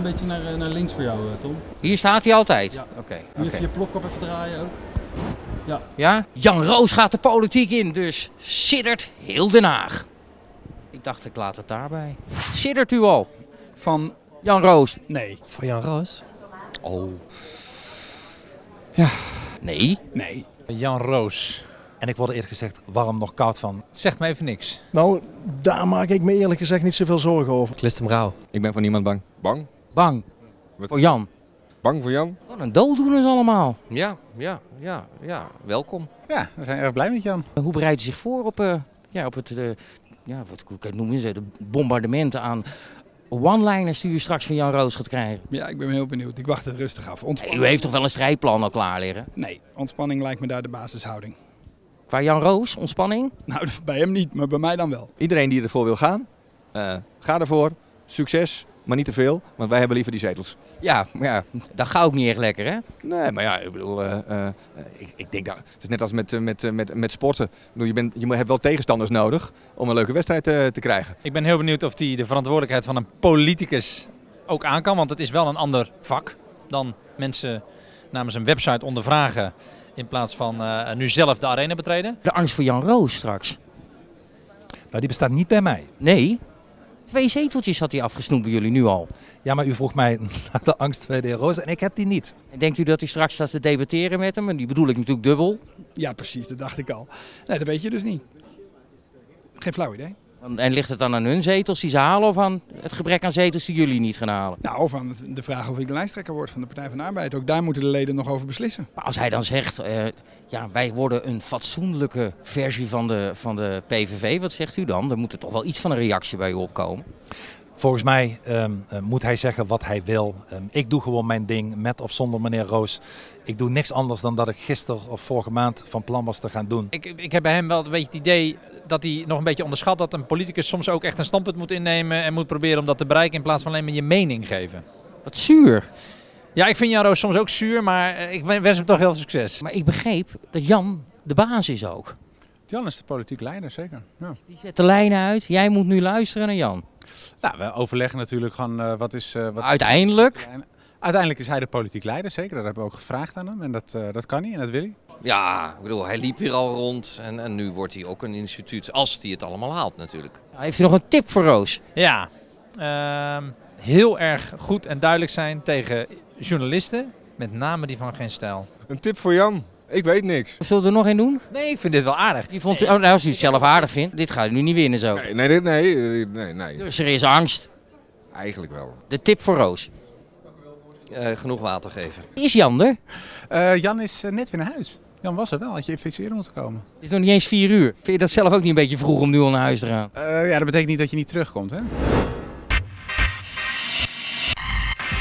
klein beetje naar, eh, naar links voor jou, eh, Tom. Hier staat hij altijd? Ja. Oké. Hier oké. even je plok op even draaien ook. Ja? Jan Roos gaat de politiek in, dus siddert heel Den Haag. Ik dacht, ik laat het daarbij. Siddert u al? Van, Jan Roos? nee. Van Jan Roos? Oh. Ja. Nee? Nee. Jan Roos. En ik word er eerlijk gezegd warm nog koud van. Zegt me even niks. Nou, daar maak ik me eerlijk gezegd niet zoveel zorgen over. Ik lust hem rauw. Ik ben voor niemand bang. Bang? Bang. Wat? Voor Jan. Bang voor Jan? Wat een dooddoeners allemaal. Ja, ja, ja, ja. Welkom. Ja, we zijn erg blij met Jan. Hoe bereidt u zich voor op, eh, ja, op het, eh, ja, wat hoe noemen ze de bombardementen aan one-liners die u straks van Jan Roos gaat krijgen? Ja, ik ben heel benieuwd. Ik wacht het rustig af. Ontspanning. U heeft toch wel een strijdplan al klaar liggen? Nee, ontspanning lijkt me daar de basishouding. Qua Jan Roos, ontspanning? Nou, bij hem niet, maar bij mij dan wel. Iedereen die ervoor wil gaan, eh, ga ervoor. Succes, maar niet te veel, want wij hebben liever die zetels. Ja, maar ja, dat gaat ook niet echt lekker, hè? Nee, maar ja, ik bedoel, eh, eh, ik, ik denk dat het is net als met, eh, met, met, met sporten. Ik bedoel, je, bent, je hebt wel tegenstanders nodig om een leuke wedstrijd te krijgen. Ik ben heel benieuwd of hij de verantwoordelijkheid van een politicus ook aan kan. Want het is wel een ander vak dan mensen namens een website ondervragen. In plaats van eh, nu zelf de arena betreden. De angst voor Jan Roos straks. Nou, die bestaat niet bij mij. Nee. Twee zeteltjes had hij afgesnoept bij jullie nu al. Ja, maar u vroeg mij naar de angst bij de heer Roos en ik heb die niet. En denkt u dat u straks staat te debatteren met hem? En die bedoel ik natuurlijk dubbel. Ja, precies, dat dacht ik al. Nee, dat weet je dus niet. Geen flauw idee. En ligt het dan aan hun zetels die ze halen of aan het gebrek aan zetels die jullie niet gaan halen? Nou, of aan de vraag of ik de lijsttrekker word van de Partij van de Arbeid. Ook daar moeten de leden nog over beslissen. Maar als hij dan zegt, eh, ja, wij worden een fatsoenlijke versie van de, van de PVV, wat zegt u dan? Dan moet er toch wel iets van een reactie bij u opkomen. Volgens mij ehm, eh, moet hij zeggen wat hij wil. Ehm, ik doe gewoon mijn ding met of zonder meneer Roos. Ik doe niks anders dan dat ik gisteren of vorige maand van plan was te gaan doen. Ik, ik heb bij hem wel een beetje het idee dat hij nog een beetje onderschat dat een politicus soms ook echt een standpunt moet innemen. En moet proberen om dat te bereiken in plaats van alleen maar je mening geven. Wat zuur. Ja, ik vind Jan Roos soms ook zuur, maar eh, ik wens hem toch heel veel succes. Maar ik begreep dat Jan de baas is ook. Jan is de politiek leider, zeker. Ja. Die zet de lijnen uit. Jij moet nu luisteren naar Jan. Nou, we overleggen natuurlijk gewoon eh, wat is... eh, wat Uiteindelijk. Uiteindelijk is hij de politiek leider, zeker. Dat hebben we ook gevraagd aan hem en dat, eh, dat kan hij en dat wil hij. Ja, ik bedoel, hij liep hier al rond en, en nu wordt hij ook een instituut, als hij het allemaal haalt natuurlijk. Heeft u nog een tip voor Roos? Ja, ehm, heel erg goed en duidelijk zijn tegen journalisten, met name die van Geen Stijl. Een tip voor Jan. Ik weet niks. Zullen we er nog één doen? Nee, ik vind dit wel aardig. Die vond oh, nou, als u het zelf aardig vindt, dit gaat u nu niet winnen zo. Nee, nee, dit- nee, nee, nee, nee. Dus er is angst. Eigenlijk wel. De tip voor Roos. Eh, genoeg water geven. Is Jan er? Eh, Jan is eh, net weer naar huis. Jan was er wel, had je eerder moeten komen. Het is nog niet eens vier uur. Vind je dat zelf ook niet een beetje vroeg om nu al naar huis te gaan? Eh, ja, dat betekent niet dat je niet terugkomt, hè?